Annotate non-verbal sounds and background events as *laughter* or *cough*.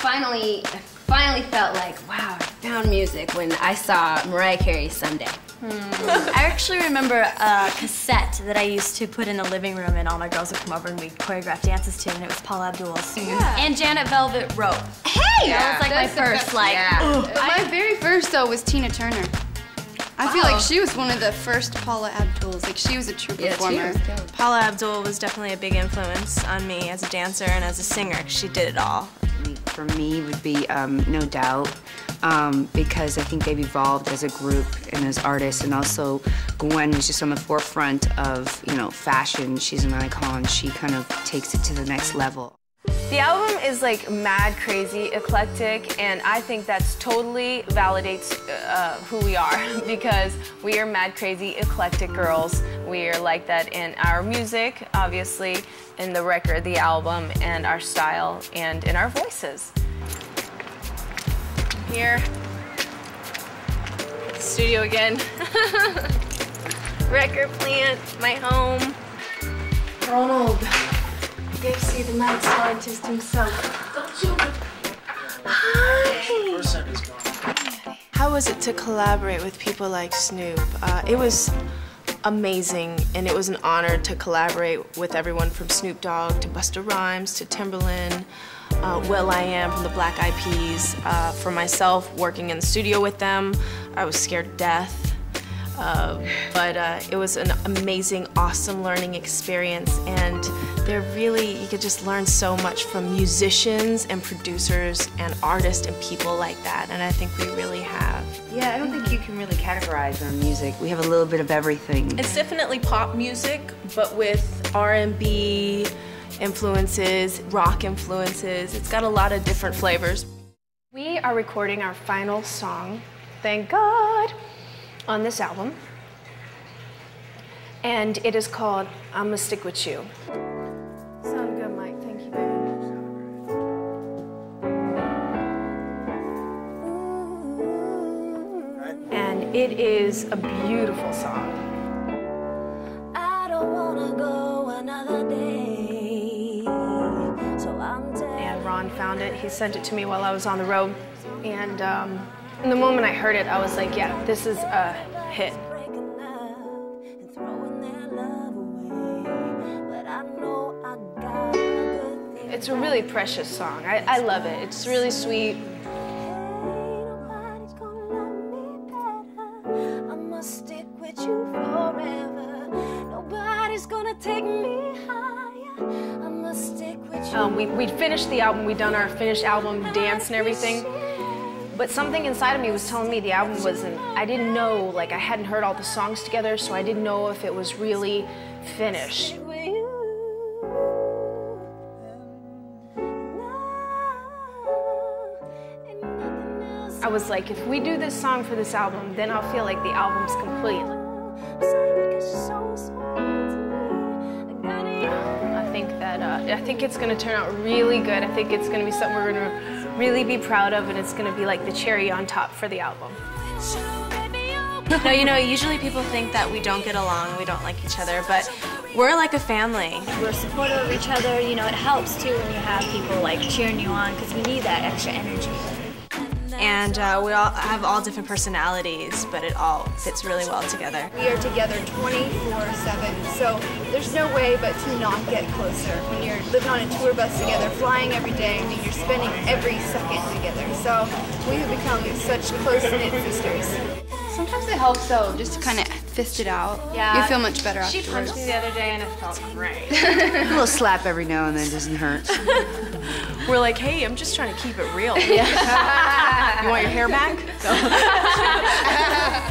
finally, I finally felt like, wow, I found music when I saw Mariah Carey's Someday. Hmm. I actually remember a cassette that I used to put in the living room and all my girls would come over and we'd choreograph dances to and it was Paula Abdul's. Yeah. And Janet Velvet Rope. Hey! That was like my That's the first, best- like, yeah. Uh, my very first though was Tina Turner. I feel Oh. like she was one of the first Paula Abdul's. Like she was a true Yeah, performer. was. Paula Abdul was definitely a big influence on me as a dancer and as a singer. She did it all. For me would be um, No Doubt, um, because I think they've evolved as a group and as artists, and also Gwen is just on the forefront of, you know, fashion. She's an icon. She kind of takes it to the next level. The album is like mad, crazy, eclectic, and I think that's totally validates uh, who we are *laughs* because we are mad, crazy, eclectic girls. We are like that in our music, obviously, in the record, the album, and our style, and in our voices. Here, studio again. *laughs* record plant, my home. Ronald. Dixie, the mad scientist himself. You? How was it to collaborate with people like Snoop? Uh, it was amazing, and it was an honor to collaborate with everyone from Snoop Dogg to Busta Rhymes to Timbaland, uh, will.i.am from the Black Eyed Peas. Uh, for myself, working in the studio with them, I was scared to death. Uh, but uh, it was an amazing, awesome learning experience, and they're really, you could just learn so much from musicians and producers and artists and people like that, and I think we really have. Yeah, I don't think you can really categorize our music. We have a little bit of everything. It's definitely pop music, but with R&B influences, rock influences. It's got a lot of different flavors. We are recording our final song, thank God, on this album. And it is called I'ma Stick With You. Sound good, Mike. Thank you, baby. And it is a beautiful song. I don't wanna go another day. So I'm And Ron found it. He sent it to me while I was on the road. And um, the moment I heard it, I was like, yeah, this is a hit. and. It's a really precious song. I, I love it. It's really sweet. Um, we, we'd finished the album, we'd done our finished album dance and everything. But something inside of me was telling me the album wasn't, I didn't know, like I hadn't heard all the songs together, so I didn't know if it was really finished. I was like, if we do this song for this album, then I'll feel like the album's complete. I think that, uh, I think it's gonna turn out really good. I think it's gonna be something we're gonna really be proud of, and it's gonna be like the cherry on top for the album. *laughs* No, you know, usually people think that we don't get along, we don't like each other, but we're like a family. We're supportive of each other. You know, it helps too when you have people like cheering you on because we need that extra energy. And uh, we all have all different personalities, but it all fits really well together. We are together 24/7, so there's no way but to not get closer. When you're living on a tour bus together, flying every day, I mean, you're spending every second together. So we have become such close-knit sisters. Sometimes it helps though, just to kind of fist it out. Yeah. You feel much better She afterwards. punched me the other day, and it felt great. *laughs* A little slap every now and then doesn't hurt. *laughs* We're like, hey, I'm just trying to keep it real. Yeah. *laughs* you want your hair back? *laughs* *laughs*